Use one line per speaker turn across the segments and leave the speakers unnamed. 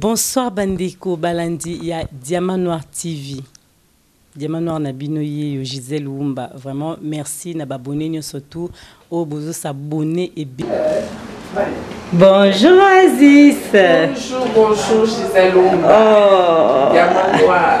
Bonsoir Bandeko Balandi ya Diamant Noir TV. Diamant Noir na bino yeyo Gisèle Wumba. Vraiment merci na babone nyoso tout oyo bozo s'abonner et bien. Bonjour Aziz.
Bonjour, bonjour Gisèle Wumba.
Oh.
Diamant Noir.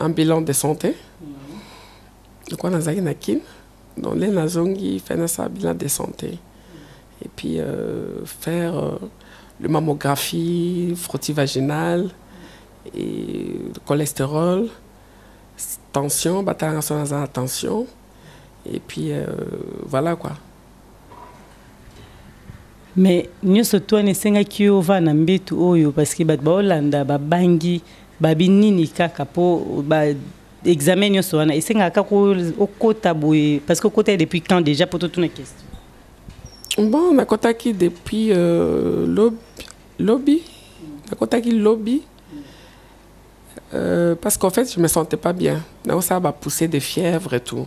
un bilan de santé lokola nazalaki na kin donc nde nazongi fe nasala bilan de santé et puis euh, faire euh, le mammographie frottis vaginal et le cholestérol tension batalanga so naza na tension et puis euh, voilà quoi
Mais nyoso toi ne senga ki yo va na mbetu oyo parce que bat bao landa ba bangi ba bi nini kaka po ba examen nyoso wana esenga kaka ko okota boye parce que okota depuis quand dejà poto tuna question.
Bon na kota ki depuis euh, lobi lobi na kota ki lobi euh, parce qu'en fait je me sentais pas bien na osa ba poussée de fièvre et tout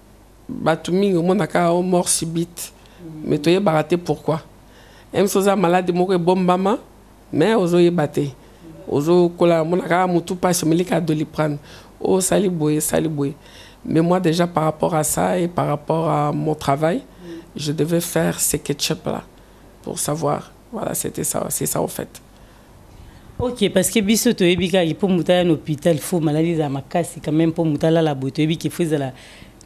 batu mingi omonaka o mort subite mais toyebaka te pourquoi ems oza malade moko ebombama mais ozoyeba te ozokola omonaka mutu pasi omelika doliprane osali boye esali boye mais moi déjà par rapport à ça et par rapport à mon travail je devais faire ce ketchup là pour savoir voilà c'était ça c'est ça au fait
Ok parce que biso toyebi kaka il faut moto aya na hopital il faut maladi ezala makasi quand même mpo moto alala boye toyebi ke faut ezala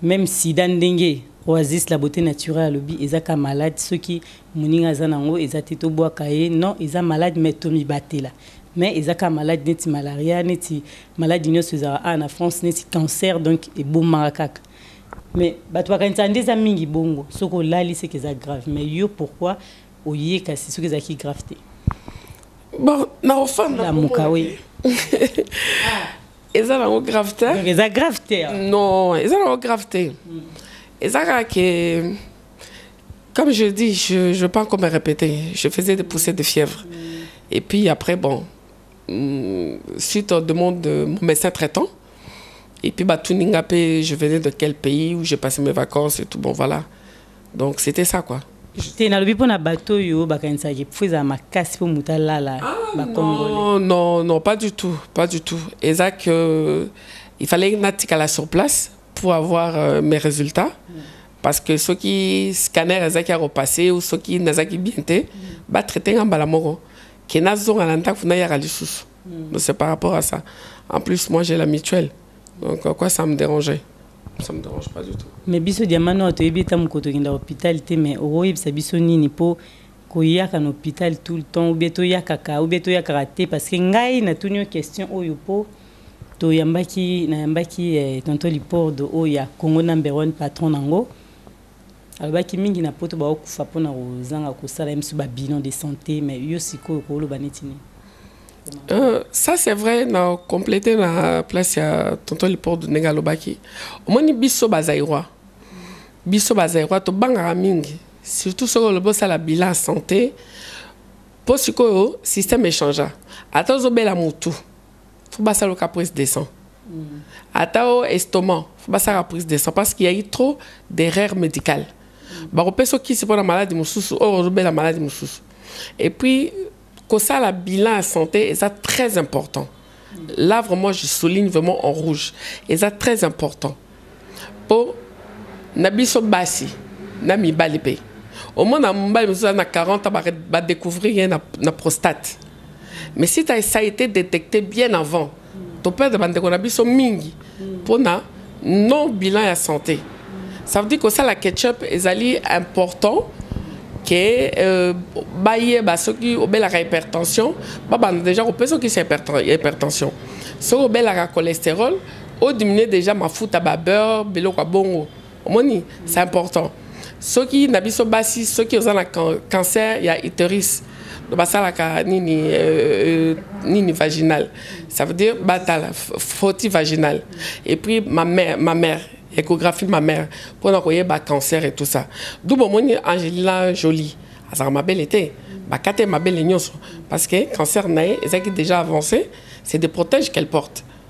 même sida ndenge oasis la beauté naturelle alobi eza kaka malade soki moninga aza na yango eza te tobwaka ye non eza malade mais tomibatela mais eza kaka malade neti malaria neti maladi nyonso ezala awa na france neti cancer donc ebomaka kaka mais bato bakanisaka nde eza mingi bongo soki olali seke eza grave mais yo pourquoi Oye kasi soki ezalaki grave te.
Bon, na
ofanda. La muka oui.
eza nango grave te
donc eza grave te
non eza nango grave te hmm. eza kaka ke comme je dis je, je pas encore me répéter je faisais des poussées de fièvre hmm. et puis après bon hmm, suite aux demandes de mon médecin traitant et puis bah, tout je venais de quel pays où j'ai passé mes vacances et tout bon voilà Donc c'était ça quoi.
te nalobi mpo na bato oyo bakanisaka ke fo ezala makasi mpo moto alala ah, bacongolais
non, non non pas du tout pas du tout eza que il fallait natikala sur place pour avoir euh, mes résultats mm. parce que soki scanner ezalaki ya kopasse ou soki nazalaki bien te mm. batraite nga mbala moko ke nazonga na ndako nayaka lisusu Mm. C'est par rapport à ça. En plus, moi, j'ai la mutuelle. Donc, quoi, ça me dérangeait ça me dérange pas du tout.
Mais biso diamant oyo toyebi ete mokolo tokenda hôpital te mais okoyebisa biso nini mpo koyaka na hôpital tout le temps obe toyakaka obe toyakaka te parce que ngai natuni yo question oyo mpo toyambaki nayambaki eh, tonto lipordo oyo ya congo number one patron nango Alobaki mingi na poto bao kufa pona kozanga kosala ye misusu ba bilan de sante mais yo sikoyo ko loba neti nini?
Euh, ça c'est vrai na complète na place ya tonton lipordo ndenge alobaki omoni biso bazairois biso bazairois tobangaka mingi surtout soki olobi osala bilan ya santé mpo sikoyo système echangea ata ozobela motu faut basala ka prise de sang ata o estomac faut basala ka prise de sang parce qu'il y a eu trop d'erreurs médicales bakopesa okisi mpo na maladi mosusu oyo ozobela maladi mosusu et puis kosala bilan ya santé eza très important là vraiment je souligne vraiment en rouge eza très important Po na biso basi na mibali pe omona mobali mosusu aza na 40 ans ba decouvrir ye na prostate mais si ça a ete detecte bien avant to perdre ba ndeko na biso mingi pona non bilan ya sante ça veut dire kosala ketchup ezali important ke euh, bayeba soki obelaka hypertension babanda deja kopesa okisa hypertension soki obelaka cholesterol o diminuer dejà mafuta ba beurre biloko ya bongo omoni c'est important soki na biso basi soki oza na cancer ya uterus basalaka nini euh, euh, nini vaginal ça veut dire batala froti vaginal et puis ma mère ma mère échographie ma mère mpona koyeba cancer et tout ça du bomoni angelina jolie azalaka mabele te bakate mabele nyonso parce que cancer na ye ezalaki déjà avancé c'est des protèges qu'elle porte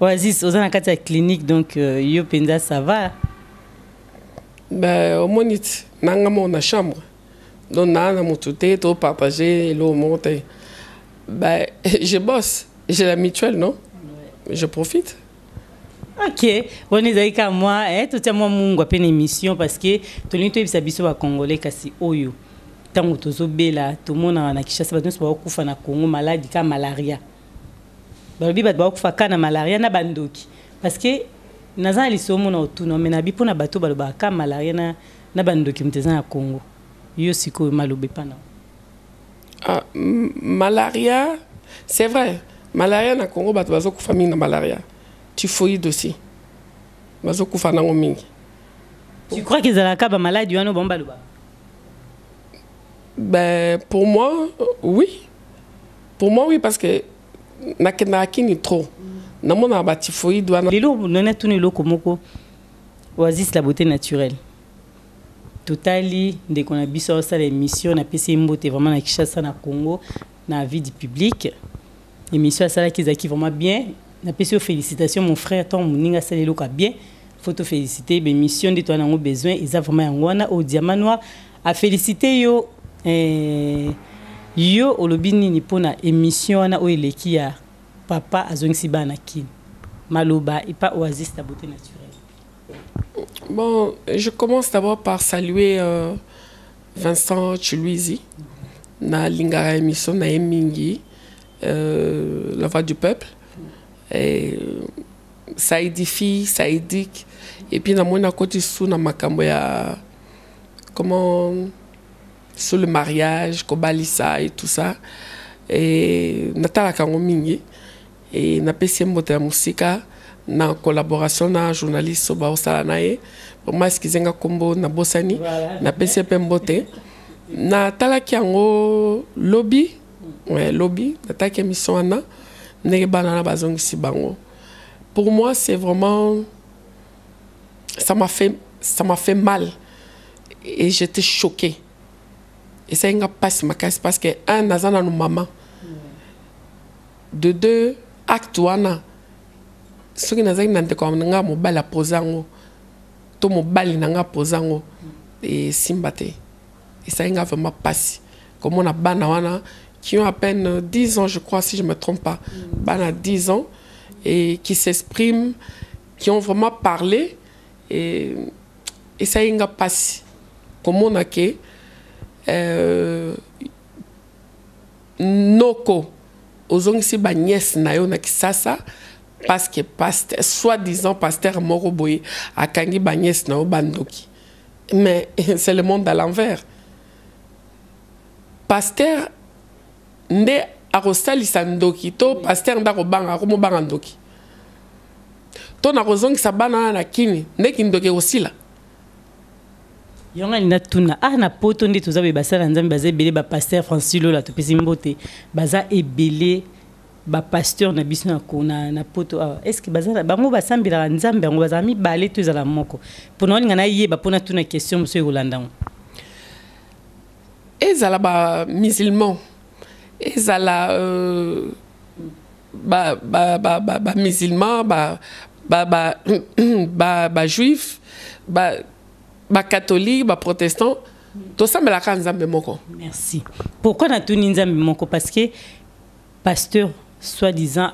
Oasis oza na kati ya clinique donc euh, yo penza ça va
Bah omoni ti nanga moko na chambre donc naa na motu te to partager eloko moko te bah je bosse j'ai la mutuelle non je profite
ok wana ezali kaka mwa eh, totya mwa mungwa mpe na émission parce que tolingi toyebisa biso bacongolais kasi oyo ntango tozobela tomonaka na kinshasa bato nyonso bakokufa na congo maladi kaka malaria Balobi bato bakokufa kaka na malaria na ba ndoki parce que naza na lisolo moko nako tuna yo mais nabi pona bato oyo balobaka kaka malaria na na ba ndoki moto eza na Congo yo sikoyo maloba epa na yo.
Ah, malaria c'est vrai malaria na Congo bato bazo kufa mingi na malaria typhoïde aussi bazo kufa nango mingi.
Tu crois qu'ils alaka ba maladies wana bango balobaka?
Ben pour moi oui. Pour moi oui parce que nakendaka kini trop namonaka ba typhoïde wana
lelo nani atuni eloko moko oasis la beauté naturelle totali ndeko na biso asala émission napesi ye mbote vraiment na kinshasa na congo na vie du public émission asalaki ezalaki vraiment bien napesi yo félicitation mon frère ntango moninga asali eloko ya bien faut tofélicite baémission nde toa nango besoin eza vraiment yango wana oyo diama noir A felicite yo eeh yo olobi nini pona emission wana oyo eleki ya papa azongisi bana kin maloba epa oasis la beaute naturelle.
Bon je commence d'abord par saluer Vincent Tshiluizi na lingaka emission na ye mingi la voix du peuple ça edifie ça eduque et puis na moni akoti sous na makambo ya comment sur le mariage kobalisa et tout ça et natalaka yango mingi et napesi ye mbote ya mosika na collaboration na journaliste so baosala na ye vraiment eskize nga nkombo nabosani voilà. napesi ye mpe mbote natalaki yango lobi ouais, lobi natalaki émission wana ndenge bana na bazongisi bango pour moi c'est vraiment ça m'a fait ça m'a fait mal et j'étais choquée esali nga mpasi makasi parce que un naza nanu mama de deux acte wana soki nazalaki na ndeko na ngai mobali apoza yango to mobali na ngai apoza yango esimba te esali ngai vraiment mpasi komona bana wana qui ont à peine 10 ans je crois si je me trompe pas bana 10 ans et qui s'expriment qui ont vraiment parle esali nga mpasi komona ke euh, noko ozongisi baniese na yo na kisasa parce que pasteur soit disant pasteur moko boye akangi baniese na yo bandoki mais c'est le monde à l'envers pasteur nde akosalisa ndoki to pasteur nde akobanga akomobanga ndoki To na kozongisa bana wana na kin nde kindoki ekosila?
Yango alingi natuna ah na poto nde toza boye basali ya nzambe baza ebele ba pasteur francis lola topesi mbote baza ebele ba pasteur na biso na kona na poto awa est ce que baza bango basambelaka nzambe yango bazala mibale to ezala moko mpona olinga nayeba mpo natuna question mosusu ekolandango
ezala ba musulman Ezala ba musulmans, ba juifs, ba catholiques, ba protestants, tosambela kaka Nzambe moko.
Merci. Pourquoi natuni Nzambe moko? Parce que pasteur soit disant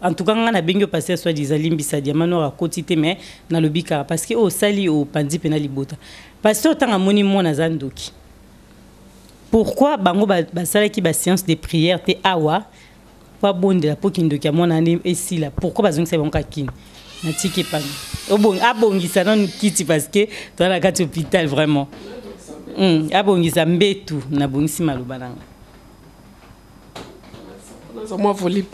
en tout cas nga na bengi passer soit disant limbisa diama no akoti te mais na lobika parce que o sali o panzi pena libota pasteur tanga moni mwana zandoki Pourquoi bango basalaki ba science de prière te awa po abondela po kindoki ya mwana wana esila pourquoi bazongisaki bango kaka kin natiki epana obongi abongisa nanu kiti parce que toza na kati hôpital vraiment mm, abongisa mbetu nabongisi maloba nanga
mwa volume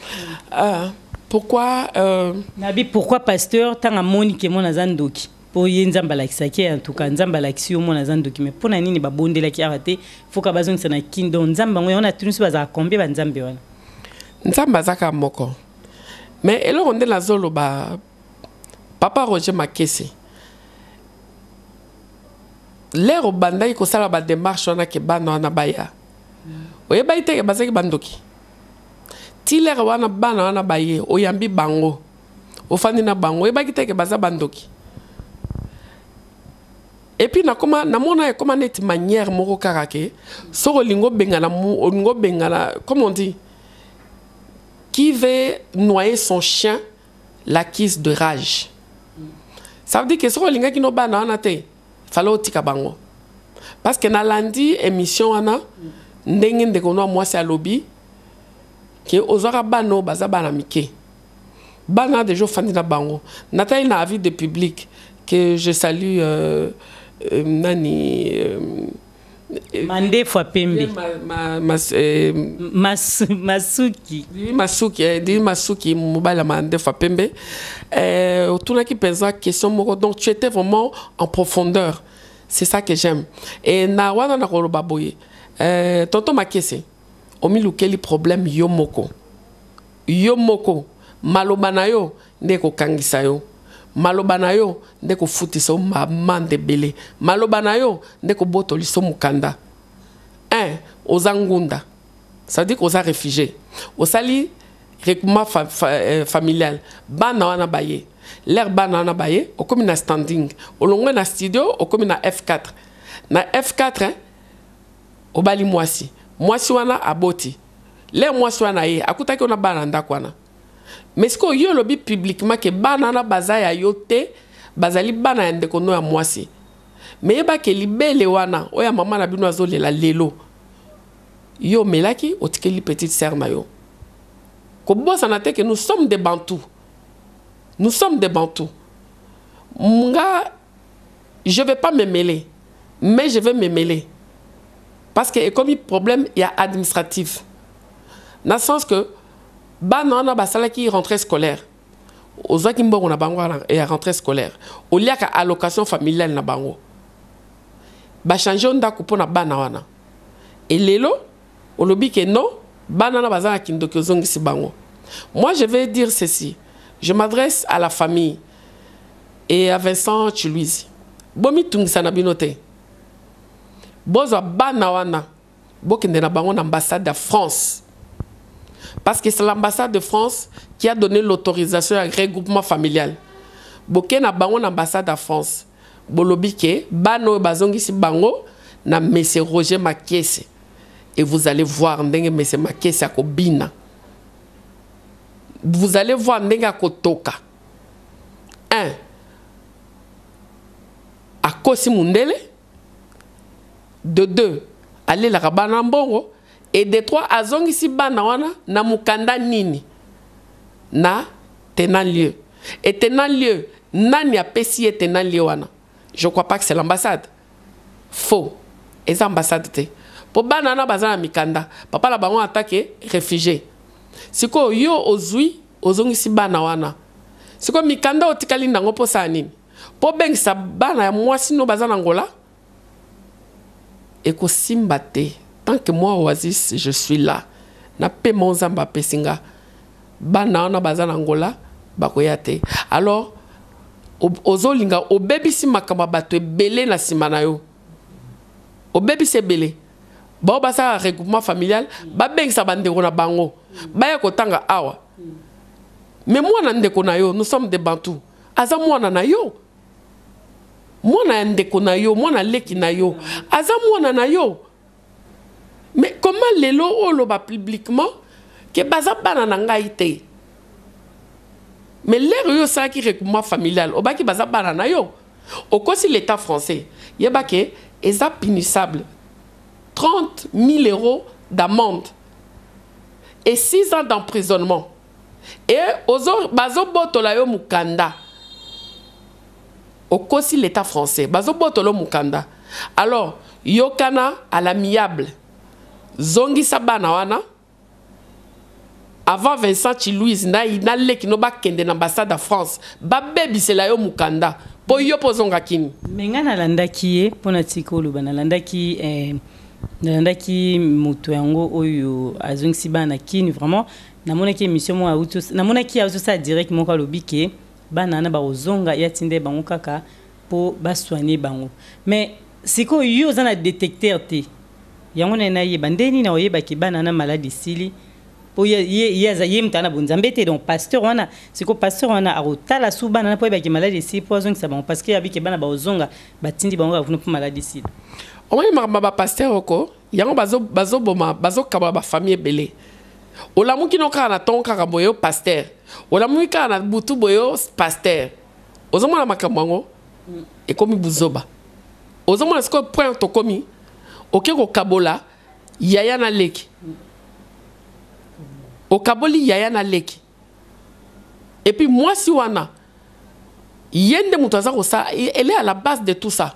ah, pourquoi euh...
nabi pourquoi pasteur ntango amoni ke mwana aza ndoki po ye nzambe alakisaki ye antuka nzambe alakisi yo mwana aza ndoki me pona nini babondelaki awa te foka bazongisa na kin donc nzambe yango yango na tunisi bazala combien ba nzambe wana
nzambe azaka moko me eloko nde nazoloba papa roger makesi lere obandaki kosala bademarche wana ke bana wana baya oyebaki teke bazalaki bandoki ti lere wana bana wana baye oyambi bango ofandi na bango oyebaki te ke baza ba ndoki epuis nakoma namona ekoma neti manière moko kaka ke soki olingi obengana olingi obengana comme on dit qui veut noyer son chien l'acquise de rage ça veut dire ke soki olingaki nobana wana te fale otika bango parce que nalandi émission wana ndenge ndeko noa mwasi alobi ke ozwaka bana oyo baza bana mike Bana dejà ofandi na bango. Natali na avis de public que je salue euh, euh, nani euh,
Mandefwa pembe.
Ma, ma, ma, euh,
Mas, masuki.
Dimi Masuki, eh, Dimi Masuki, mobali ya Mandefwa pembe. Euh, otunaki mpenza question moko donc tu étais vraiment en profondeur. C'est ça que j'aime. Et na wana nakoloba boye. Euh, tonton Makese, omilukeli problème yo moko. Yo moko, maloba na yo nde ekokangisa yo. Maloba na yo nde ekofutisa yo ba amende ebele. Maloba na yo nde ekobotolisa yo mukanda. Un, oza ngunda. Ça veut dire que oza refugie. Osali regroupement familial. Bana wana baye. Leurs bana wana baye, okomi na standing. Olongwe na studio, okomi na F4. Na F4, obali mwasi. Mwasi wana aboti. Lè mwasi wana aye, akutaki yo na bana na ndako wana. Mais sikoyo yo olobi publiquement que bana wana baza ya yo te, bazali bana ya ndeko no ya mwasi. Mais yeba que libele wana oyo ya maman na bino azo lela lelo, yo omelaki, otikeli petite sœur na yo. Kobosana te que nous sommes des bantous. Nous sommes des bantous. Nga Je vais pas me meler mais je vais me meler parce que ekomi problème ya administratif na sens que bana wana basalaki rentree scolaire ozwaki mbongo na bango ya rentree scolaire oliaka allocation familiale na bango bachange yo ndako mpo na bana wana e lelo olobi ke non bana wana baza na kindoki ozongisi bango moi je vais dire ceci je m'adresse à la famille et ya Vincent tshiluizi bomitungisa na bino te bozwa bana wana bokende na bango na ambassade ya France parce que c'est l'ambassade de France qui a donné l'autorisation ya regroupement familial boke na bango na ambassade ya France bolobi ke bana oyo bazongisi bango na mese Roger Makese et vous allez voir ndenge mese Makese akobina vous allez voir ndenge akotoka un akosi mundele de deux alelaka bana mbongo et de trois azongisi bana wana na mukanda nini na tenant lieu et tenant lieu nani apesi ye tenant lieu wana je crois pas que c'est l'ambassade faux eza ambassade te po bana wana baza na mikanda papa na bango atake refugie sikoyo yo ozwi Ozongisi bana wana sikoyo mikanda otikali nango posa ya nini po bengisa bana ya mwasi no baza na Angola ekosimba te tant que moi oasis je suis là na pema oyo nzambe apesi nga bana wana baza na Angola bakoya te alors ozolinga obebisi makambo ya bato ebele na nsima na yo obebisi ebele baoyo basalaka regroupement familial babengisa bandeko na bango baya kotanga awa me mwana ndeko na yo nous sommes de bantou aza mwana na yo mwana ya ndeko na yo mwana leki na yo aza mwana na yo Mais comment lelo oloba publiquement que baza bana na ngai te? Mais l'heure yo osalaki regroupement familial obaki baza bana na yo? Okosi l'etat français yeba que eza punissable 30.000 euros d'amende et 6 ans d'emprisonnement. et ozo bazo botola yo mukanda okosi l'etat français bazo botola yo mukanda alors yokana à l'amiable zongisa bana wana avant Vincent Chilouise na, na leki no bakende na ambassade ya France babebisela yo mukanda mpo yo mpo ozonga kini
me ngai nalandaki ye mpo natika oloba nalandaki eh, nalandaki moto yango oyo azongisi bana kini vraiment Namonaki emission moko awuti os namonaki azo sala direct moko alobi ke bana wana bakozonga ye atinda ye bango kaka po ba soigner bango mais sikoyo yo oza na detecteur te yango naye nayeba nde nini akoyeba ke bana wana malade esili po ye ye ye aza ye mutu aza na bonzambe te donc pasteur wana sikoyo pasteur wana akotala su bana wana po ayeba ke malade esili po azongisa bango parce que ye abi ke bana bakozonga batindi bango kaka kuna po malade esila.
Omoni makambo ya ba pasteur oko. Yango bazo bazo boma bazo kabola ba famille ebele olamuki no kaka na tongo kaka boye yo pasteur olamuki kaka na butu boye yo pasteur ozomona makambo yango mm. ekomi buzoba ozomona sikoyo point tokomi oke kokabola yaya na leki mm. okaboli yaya na leki Et puis mwasi wana ye nde mutu aza kosala elle est à la base de tout ça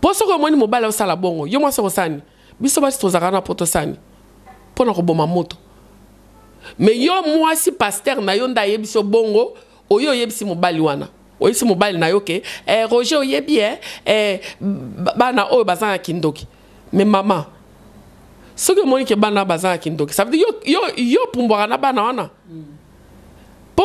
po soki omoni mobali osala bongo yo mwasi okosala nini biso basi tozalaka wana po tosala nini mpo na koboma moto mais yo mwasi pasteur na yo nde ayebisi yo bongo Oye oyebisi mobali wana. Oyebisi mobali nayo ke eh Roger oyebi eh eh bana oyo baza na kindoki mais maman soki omoni ke bana baza na kindoki ça veut dire yo yo opumbwaka na bana wana po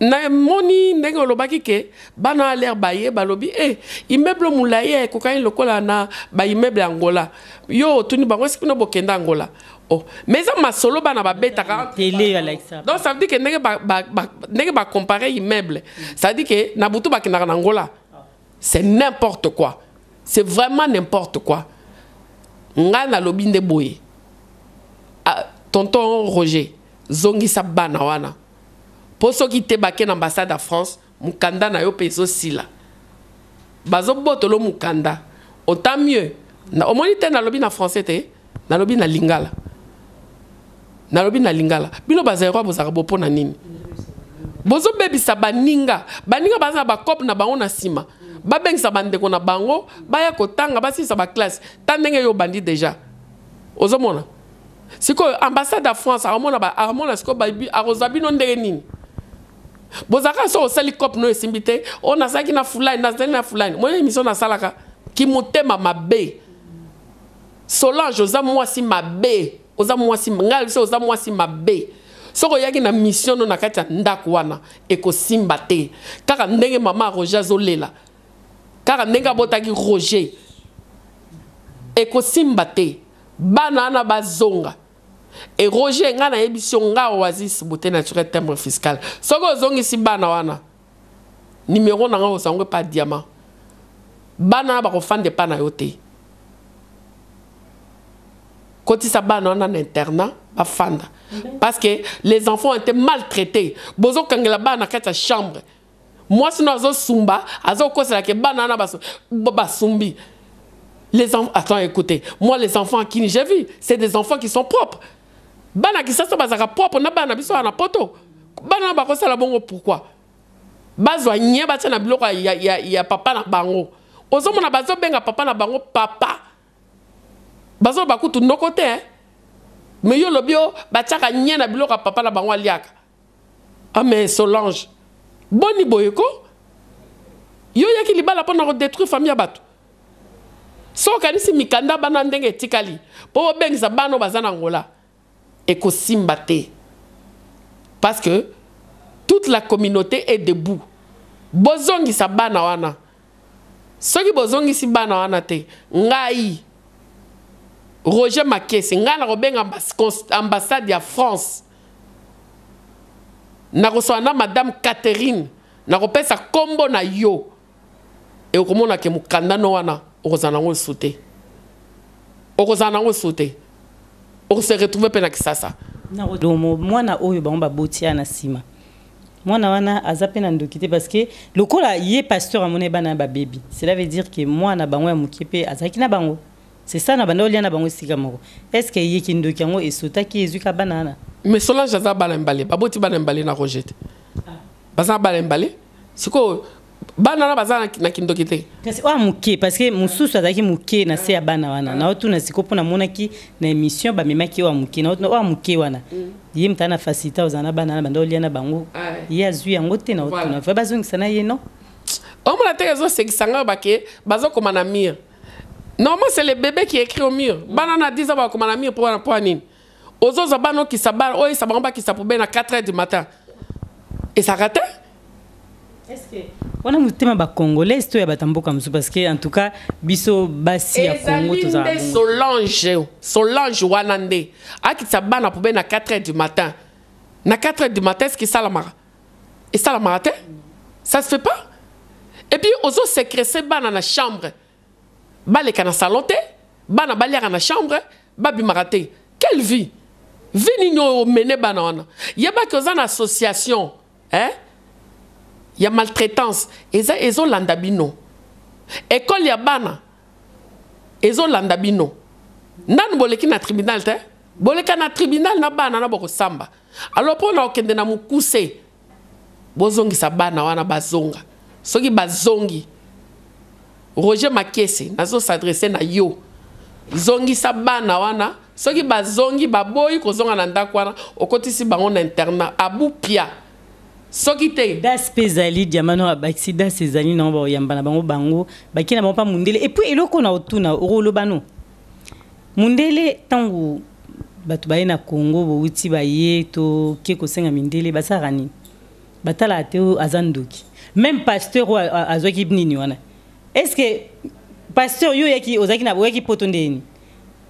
namoni ndenge olobaki ke bana ya lere baye balobi e immeuble molai ya ekokani lokola na baimmeuble ya angola yo otuni bango esiki bino bokenda angola Oh, mais eza masolo bana babetaka tele ya laisa. Donc ça veut dire que ndenge ba, ba, ba ndenge ba comparer immeuble. Ça veut dire que na butu bakendaka na Angola. C'est n'importe quoi. C'est vraiment n'importe quoi. Nga na lobi nde boye. Ah, tonton Roger, zongisa bana wana. Po soki te bake na ambassade ya France, Mukanda na yo pe ezo sila bazo botola yo mukanda autant mieux omoni te na lobi na français te na lobi na lingala na lobi na lingala bino ba zairois bozalaka bo pona nini bozo bebisa baninga baninga baza na ba cope na bango na sima ba bengisa ba ndeko na bango baya kotanga basilisa ba classe ta ndenge yo bandi deja ozo mona sikoyo ambassade ya France akomona ba akomona sikoyo akozwa bino ndenge nini bozalaka so osali cope no esimbi te o oh, nazalaki na fulani nazali na fulani mwana émission nasalaka kimotema mabe solange oza mwasi mabe oza mwasi ngai biso oza mwasi mabe soki oyaki na mission no na kati ya ndako wana ekosimba te kaka ndenge mama ya roger azolela kaka ndenge abotaki roger ekosimba te bana wana bazonga Et Roger nga na yebisi yo nga Oasis beauté naturelle timbre fiscal soki ozongisi bana wana numero na nga okozwa yango epa diamant bana wana bakofanda epa na yo te kotisa bana wana na internat bafanda parce que les enfants ont été maltraités bozokangela bana na kati ya chambre Mwasi no azo sumba azo kokosela ke bana wana baso basumbi les enfants attends écoutez moi les enfants à Kini j'ai vu c'est des enfants qui sont propres bana kisasa bazaka propre na bana biso na poto bana bakosala bongo pourquoi bazwa nye batya na biloko ya, ya, ya papa na bango ozomona bazobenga papa na bango papa bazoloba kutu noko te eh? me yo olobi o batyaka nye na biloko ya papa na bango aliaka Ah mais Solange boni boye ko yo oyaki libala pona ko detruire famille ya batu soki okanisi mikanda bana ndenge etikali po bobengisa bana oyo baza na Angola ekosimba te parce que toute la communaute est debout bozongisa bana wana soki bozongisi bana wana te ngai Roger Makese ngai nakobenga ambassade ya France Nakoswana na madame Catherine nakopesa kombo na yo et okomona ke mukanda no wana okozala nango lisusu te. Okozala nango lisusu te. Oko se retrouver pe na Kisasa.
Nakodomo mwana oyo bango baboti ya na sima. Mwana wana aza pe na ndoki te parce que lokola ye pasteur amonaki bana babebi cela veut dire que mwana bango ya mukie pe azalaki na bango. C'est ça na banda olia na bango esika moko est ce que ye kindoki yango esotaki ezui ka bana wana.
Mais Solange aza bana mibale baboti bana mibale na Roger te baza bana mibale sikoyo bana wana baza na kindoki te
kasi oyo moke parce que mosusu azalaki moke na se ya bana wana na otuna sikoyo mpo namonaki na émission bamemaki oyo moke na otuna oyo moke wana mm. ye motala na facilité ozala na bana wana banda olia na bango ah ye azwi yango te na otuna vrai bazongisa na ye non
omona te ezosekisa ngai bake bazokoma na mire Normalement c'est le bébé qui écrit au mur. Bana na 10 ans ba koma na mur pour pour nini? Ozo za bana ki sabana, oyo sabana ba ki sapube na 4h du matin. Et ça rate?
Est-ce que wana motema ba congolais to ya bata mboka mosusu parce que en tout cas biso basi ya congo
tozala ezali nde solange solange wana nde akitisa bana pobe na 4 heures du matin na 4 heures du matin eske esalamaka esalamaka te ça se fait pas et puis ozo secrese bana na chambre baleka na salon te bana baliaka na chambre babimaka te quelle vie vie nini oyo omene bana wana yebaki oza na association hein? ya maltraitance eza ezolanda bino ekole ya bana ezolanda bino nanu boleki na tribunal te boleka na tribunal na bana na bokosamba Alors pona okende na mukuse bozongisa bana wana bazonga soki bazongi Roger Makese nazo s'adresser na yo zongisa bana wana soki bazongi baboyi kozonga na ndako wana okotisi bango na internat abupia soki te
das mpe ezali diamano abakisi das ezali nango baoyamba na bango bango bakie na bango mpa mundele epuis eloko na otuna okolobano Mundele tangu batu baye na congo bowuti baye to ke kosenga mindele basalaka nini batalaka te oyo aza ndoki meme pasteur oyo azwaki nini wana est ce que pasteur yo oyaki ozalaki na oyaki poto nde nini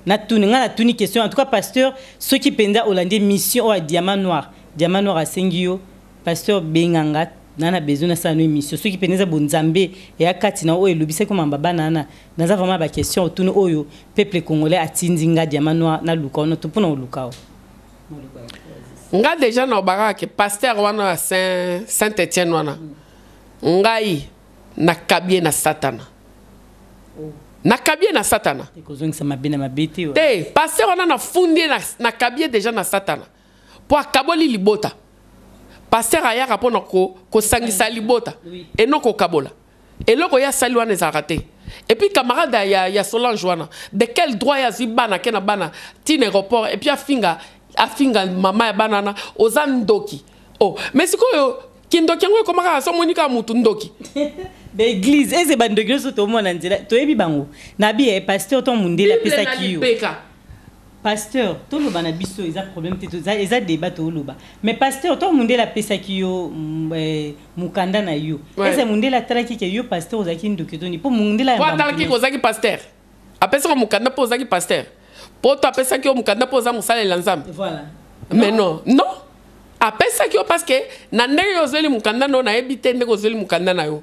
na tuni nga na tuni question en tout cas pasteur soki penza olandi mission oyo ya diamant noir diamant noir asengi yo Pasteur benga nga na na besoin na sala no emission soki pene eza bo nzambe eya kati na oyo elobisaki ko mamba bana na naza vraiment ba question otuni oyo peuple congolais atindi nga diamant noir na luka ono to pona oluka o
nga deja na obaka ke pasteur wana ya saint saint etienne wana ngai na kabie na satana oh. nakabie na satana te pasteur wana nafundi na kabie deja na satana Po akaboli libota. Pasteur ayaka pona ko kosangisa libota et non kokabola. Eloko ye asali wana ezalaka te. Et puis camarade ya ya Solange wana de quel droit ye azui bana ake na bana ti na aeroport et puis afinga afinga maman ya bana wana oza ndoki oh mais sikoyo kindoki yango ekoma kaka so omoni kaka mutu ndoki
baeglise eze bandoki nioso tomona nzela toyebi bango nabi eh pasteur to mundele apesaki yo Pasteur toloba na biso eza problème te toza eza debat toloba mais pasteur toi mundele apesaki yo mm, eh, mukanda na yo
Ouais.
eza mundele atalaki ke yo pasteur ozalaki ndoki to nini po mundele
po atalaki ke ozalaki pasteur apesaki yo mokanda mpo ozalaki pasteur mpo to apesaki yo mokanda mpo oza mosalela nzambe
voilà
mais non non apesaki yo parce que na ndenge yo ozweli mokanda na yo nayebi te ndenge ozweli mokanda na yo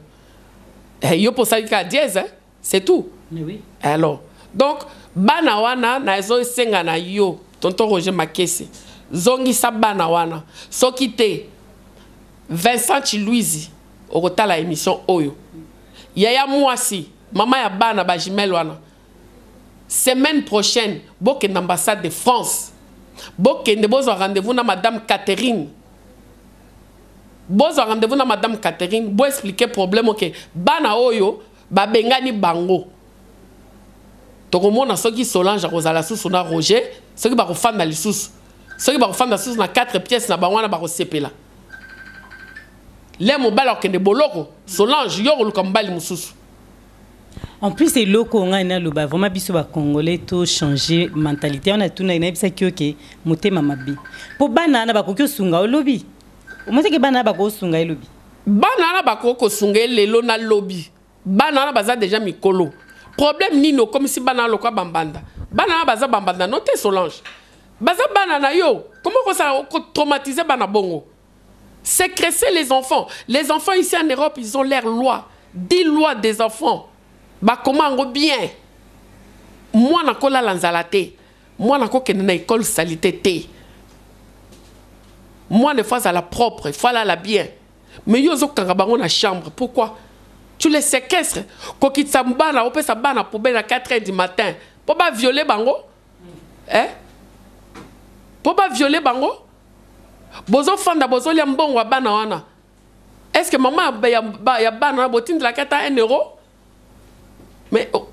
Eh, yo mpo osali kaka dièse hein? c'est tout
mais oui
alors donc bana wana nazo esenga na yo tonton Roger Makese zongisa bana wana soki te Vincent Chiluizi okotala emission oyo yaya muasi mama ya bana ba jumelle wana semaine prochaine bokende ambassade de France bokende bozwa rendez-vous na madame Catherine bozwa rendez-vous na madame Catherine bo expliquer problème oke okay. bana oyo Babengani bango tokomona soki solange akozala susu na roger soki bakofanda lisusu soki bakofanda susu na 4 pièce na bango wana bakosepela le mobali akokende boloko solange yo okoluka mobali mosusu
en plus eloko ngai naloba vraiment biso bacongolais to change mentalité wana tuna nayebisaki yo ke motema mabe mpo bana wana bakoki osunga olobi omoseke bana wana bakosunga elobi
Bana wana bakoki kosunga ye lelo na lobi bana wana baza dejà mikolo problème nini okomisi bana wana lokola ba mbanda bana wana baza ba mbanda no te Solange baza bana na yo comment okosala oko traumatise bana bongo secresse les enfants les enfants ici en Europe ils ont leur loi dit loi des enfants bakoma yango bien mwana kolala nzala te Mwana ako kende na ecole salite te mwana faut azala propre faut alala bien mais yo ozo kanga bango na chambre pourquoi tu les séquestre kokitisa bana opesa bana poubelle à 4 heures du matin po ba violer bango eh po ba violer bango bozo fanda bozo lia mbongo ya bana wana est ce que maman ya, ya, ya bana botindelaka ata 1 euro mais oh.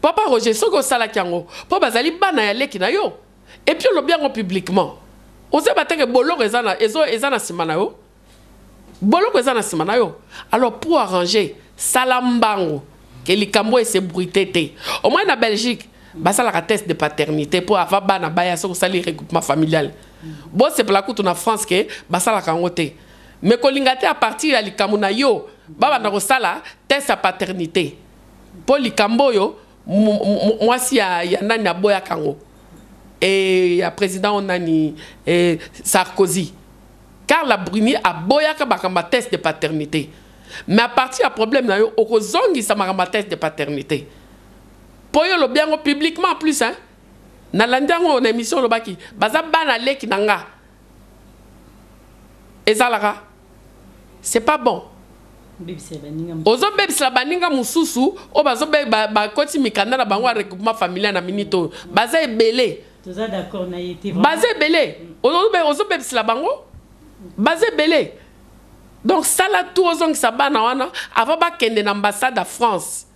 papa roger soki osalaki yango mpo bazali bana ya leki na yo epuis olobi yango publiquement oza bateke boloko eza na, ezo, eza na nsima na yo boloko eza na nsima na yo alors pour arranger sala mbango ke likambo ese bruite te omoi na belgique basalaka test de paternité mpo ava bana baya soki osali regroupement familial bosepela kutu na france ke basalaka yango te Mais kolinga te à partir ya likambo na yo babanda kosala test ya paternite po likambo oyo mwasi ya ya nani aboyaka yango et ya president oyo nani eh, Sarkozy Carla Bruni aboyaka makambo ya test de paternite mais à partir ya problème na yo okozongisa makambo ya test de paternite po yo olobi yango publiquement plus hein nalandi yango na émission olobaki baza bana leki na nga ezalaka c'est pas bon ozo
bebisela baninga
mususu oyo bazo bakoti ba, mikanda na bango ya recoupement familial na minute oyo baza ebele baza ebele ozo bebisela bango baza ebele donc sala tout ozongisa bana wana avant bakende na ambassade ya france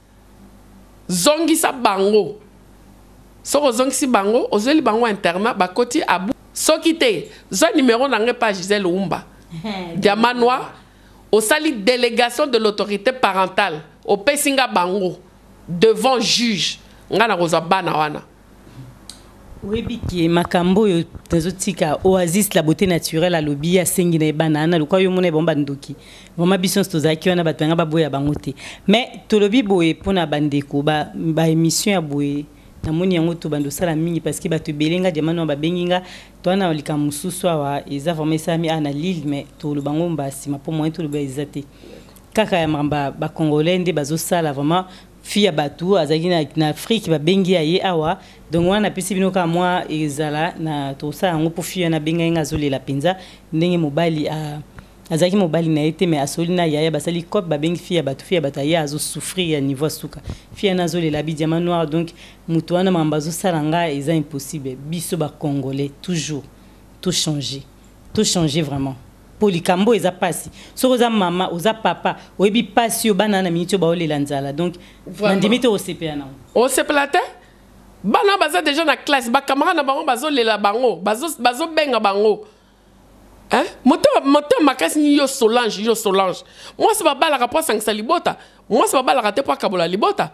Zongisa bango. Soki ozongisi bango, ozueli bango internat, bakoti abu. Soki te, zwa numero na nga epa Gisèle Wumba, Diamant Noir, osali delegation de l'autorite parentale, opesi nga bango devant juge, nga nakozwa bana wana.
Oyebi que makambo oyo nazo tika Oasis la beaute naturelle alobi asengi na ye bana wana lokola yo omona bango ba ndoki vraiment biso nionso tozalaki wana batu na ngai baboya bango te mais tolobi boye pona ba ndeko ba ba emission ya boye namoni yango tobanda kosala mingi parce que batu ebele nga diamant noir babengi nga toza na likambo mosusu awa eza vraiment esalami awa na Lille mais tokoloba yango mbala sima po moyen toloba eza te kaka ya makambo ya ba congolais nde bazosala vraiment fille ya batu azalaki na, na Afrique babengi ya ye awa donc wana napesi bino kaka mwa ezala na tokosala yango mpo fille wana abengaki nga azolela mpenza ndenge mobali a azalaki mobali na ye te mais asoli na yaya basali cope babengi fille ya bato fille ya bato aya azosouffrir ya niveau ya suka fille wana azolela bi diamant noir donc moto wana makambo azosala nga eza impossible biso bacongolais toujours tochange tochange vraiment Po likambo oyo eza pasi soki oza maman oza papa oyebi pasi oyo bana na minute oyo bao lela nzala donc
na
ndimi te osepela na ngo.
Osepela te? Bana baza dejà na classe ba camarade na bango bazo lela bango bazo bazo benga bango hein motema motema makasi ni yo Solange yo Solange mwasi ba balaka po asangisa libota mwasi ba balaka te po akabola libota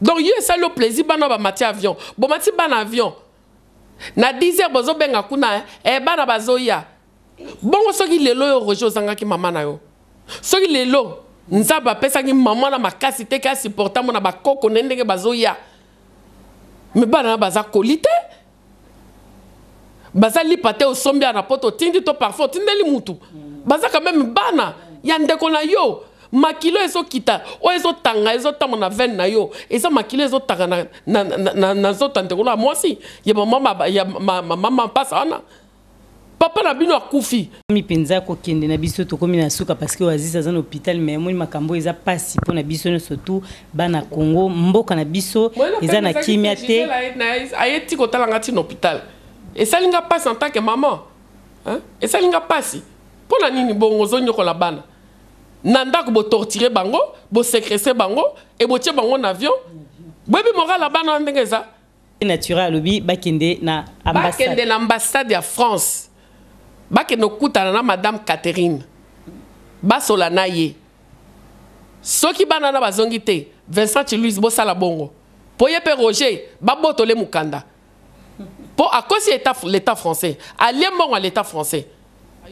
donc yo esali yo plaisir bana ba mati avion bo mati bana avion na 10 heures bozo benga kuna eh bana bazo ya Bongo soki lelo yo Roger ozangaki maman na yo? Soki lelo Nzambe apesaki maman na makasi te ke a supporta mona ba koko na ye ndenge bazoya. Mais bana na baza koli te. Baza lipa te osombi awa na poto otindi to parfum otindeli mutu. Baza quand même bana ya ndeko na yo. Makila oyo ezokita oyo ezotanga ezotamba na veine na yo eza makila ezotanga na, na, na, na, na nzoto ya ndeko na mwasi ya mama ya mama mpasa wana papa na bino akufi
mi penza ko kende na biso tokomi na suka parce que Oasis aza na hôpital mais omoni makambo eza pasi mpo na biso nyonso tout bana Congo mboka na biso eza na kimia te
aye ti kotala nga ti na hôpital esali nga pasi en tant que maman hein? esali nga pasi mpo na nini bongo ozonyokola bana na ndako botortire bango bosekrese bango ebotie bango na avion boyebi moral ya bana wana ndenge eza
Natura alobi bakende na ambassade.
Bakende na ambassade ya France. Bakende kokutana na madame Catherine. Basola na ye. Soki bana na bazongi te, Vincent Chiluis bosala bongo. Po ye pe Roger babotole mukanda. Po akosi etat l'etat français. Alie mbongo ya l'etat français.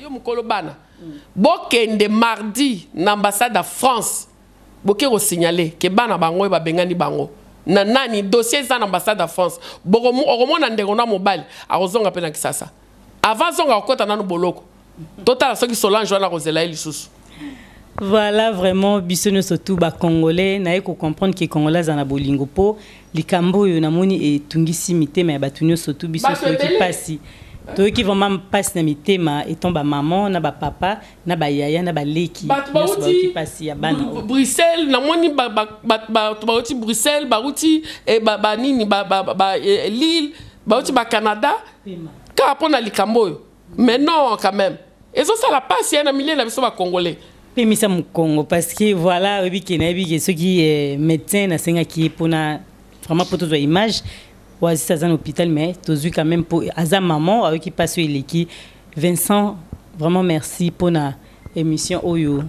Yo mukolo bana. Bokende mardi na ambassade ya France. Boke ko signaler que bana bango oyo babengani bango na nani? Dossier eza na ambassade ya France. Boko okomona ndeko na mobali akozonga pe na kisasa. Avant azonga akokota nanu boloko. Totala soki Solange wana akozela ye lisusu.
Voilà vraiment biso nioso tout ba congolais naye ko comprendre que congolais aza na bolingo po likambo oyo namoni etungisi mitema ya bato nioso tout biso toyoki pasi toyoki vraiment pasi na mitema etant ba maman na ba papa na ba yaya na ba leki bato bawuti pasi ya bana oh.
Bruxelles na moni bato bawuti Bruxelles bawuti eh, ba, ba nini ba, ba, ba eh, Lille bawuti ba Canada kaka mpo na likambo oyo mais non quand même ezosala pasi ya eh, na milie na biso ba congolais
pemisa mokongo parce que voilà oyebi ke nayebi ke soki eh, médecin nasengaki ye mpona vraiment mpo tozwa image oasis aza na hôpital mais tozwi quand même mpo aza maman ayoki mpasi oyo eleki Vincent vraiment merci pona emission oyo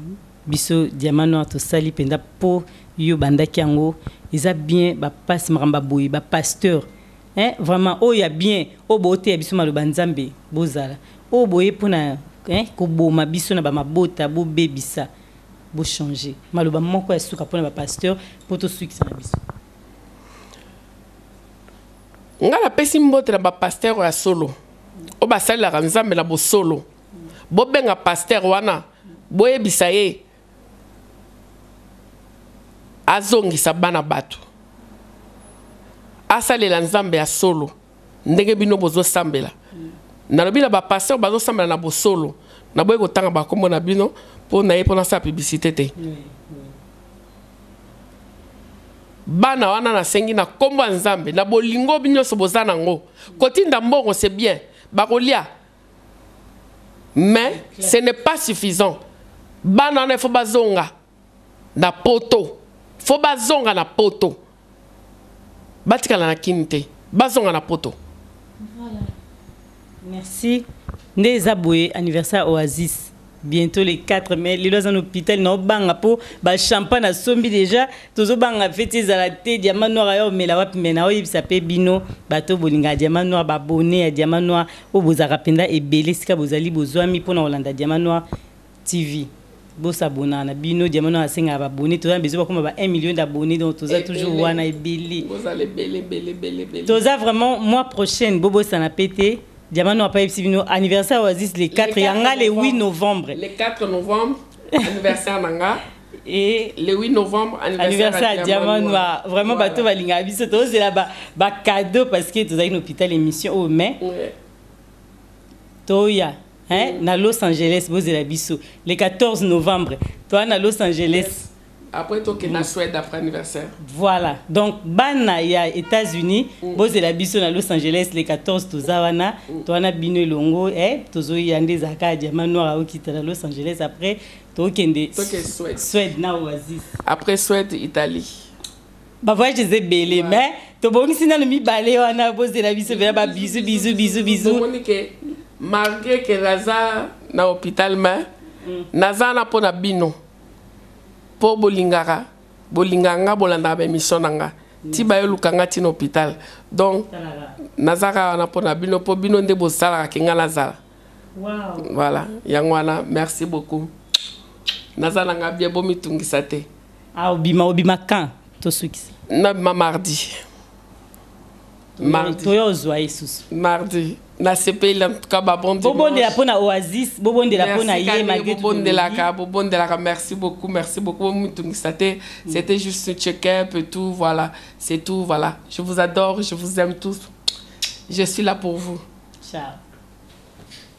biso diamant noir tosali mpenza mpo yo bandaki yango eza bien bapasi makambo ya boye bapasteur eh, vraiment oyo ya bien oyo booteya biso maloba nzambe bozala oyo boye mpo na eh, koboma biso na bamabota bobebisa bochange maloba moko ya suka mpo na bapasteur mpo tosukisa na biso
ngai napesi mbote na bapasteur ya solo oyo basalelaka nzambe na bosolo bobenga pasteur wana boyebisa ye azongisa bana bato asalela nzambe ya solo ndenge bino bozosambela nalobi na bapasteur bazosambela na bosolo naboyi kotanga bakombo na bino mpo na ye mpo nasala publicité te bana wana nasengi na nkombo ya nzambe na bolingo nyonso boza nango Kotinda mbongo c'est bien bakolia mais ce n'est pas suffisant bana wana il faut bazonga na poto faut bazonga na poto batikala na kini te bazonga na poto
voilà. merci nde eza boye anniversaire oasis Bientot le 4 mai lelo aza na hopital na obanga po ba champagne na sombi dejà tozo banga feti ezala te diamant noir aya omela wapi mais na oyebisa pe bino bato bolinga diamant noir ba bonnet ya diamant noir oyo bozalaka penza ebele sika bozali bozwami pona kolanda diamant noir TV bo s'abonna na bino diamant noir asengaka ba bonnet toza na besoin bakoma ba 1 million d'abonnet donc toza toujours wana ebele toza vraiment mois prochaine bobosana pe te Diamant Noir pa yebisi bino anniversaire Oasis le 4 ya nga le 8 novembre.
Le 4 novembre anniversaire na nga.
Et
le 8 novembre
anniversaire, anniversaire ya Diamant Noir. Vraiment voilà. bato balingaka biso tozela ba ba cadeau parce que tozali na hôpital émission oyo oh, mais
ouais.
toya hein mm. na Los Angeles bozela biso le 14 novembre toa na Los Angeles. Yes.
Après to kenda Suède après anniversaire.
Voilà donc bana ya Etats Unis mm. bozela biso na Los Angeles le 14 toza wana mm. to wana bino elongo eh tozo ya nde zaka diamant noir aokita na Los Angeles après tokende Suède. Suède na Oasis.
Après Suède Italie.
Ba voyage eza ebele ouais. mais tobongisi nano mibale wana bozela biso bela ba bisous bisous bisous
bisous. Tomoni ke malgré que naza na hôpital mais mm. naza na pona bino. po bolingaka bolingaka nga bolandaka ba emission na nga ti baye oluka nga ti na hopital donc naza kaka wana po na bino po bino nde bosalaka ke nga nazala voilà yango wana merci beaucoup naza na nga bien bomitungisa te
ah, obima obima kan tosukisa
nabima mardi mardi
toya ozwa ye susu
mardi nasepeli na tuka
babondebobondela mpo na oasis bobondela mpo na ye malgrebobondelaka
bobondelaka merci beaucoup merci beaucoup bomitungisa te mm. c'était juste une check-up et tout voilà c'est tout voilà je vous adore je vous aime tous je suis là pour vous
ciao